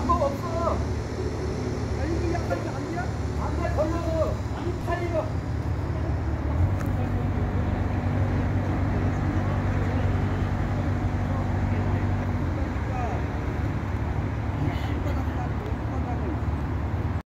방법 없어.